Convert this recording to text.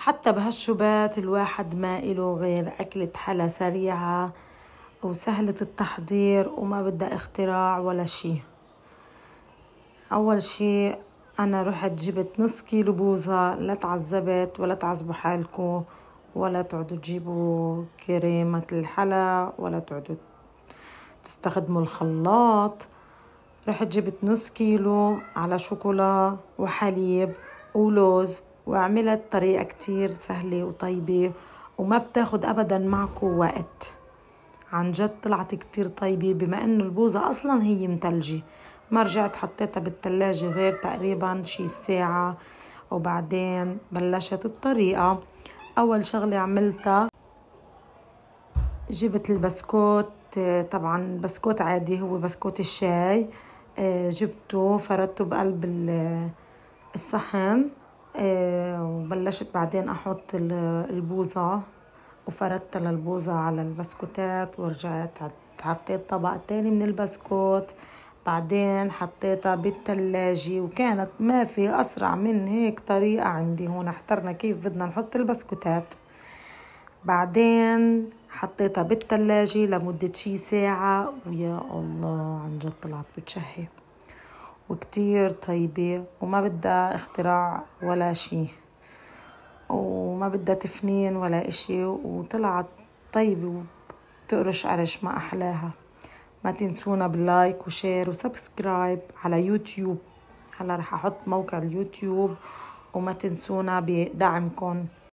حتى بهالشبات الواحد ما إله غير أكلة حلا سريعة وسهلة التحضير وما بدها اختراع ولا شي. أول شي أنا رحت جبت نص كيلو بوظة لا تعذبت ولا تعذبوا حالكم ولا تعودوا تجيبوا كريمة الحلا ولا تعودوا تستخدموا الخلاط. رحت جبت نص كيلو على شوكولا وحليب ولوز وعملت طريقة كتير سهلة وطيبة وما بتاخد أبدا معكم وقت. عن جد طلعت كتير طيبة بما إنه البوظة أصلا هي متلجة. ما رجعت حطيتها بالتلاجة غير تقريبا شي ساعة. وبعدين بلشت الطريقة. أول شغلة عملتها جبت البسكوت. طبعا بسكوت عادي هو بسكوت الشاي. جبته فردته بقلب الصحن. وبلشت بعدين أحط البوظة وفردت للبوظة على البسكوتات ورجعت حطيت طبق تاني من البسكوت. بعدين حطيتها بالتلاجة وكانت ما في أسرع من هيك طريقة عندي هون احترنا كيف بدنا نحط البسكوتات. بعدين حطيتها بالتلاجة لمدة شي ساعة. ويا الله عن جد طلعت بتشهي. وكتير طيبة وما بدها اختراع ولا شي. وما بدها تفنين ولا إشي وطلعت طيبة وتقرش قرش ما أحلاها. ما تنسونا بال like و share و subscribe على يوتيوب. هلا رح أحط موقع اليوتيوب وما تنسونا بدعمكم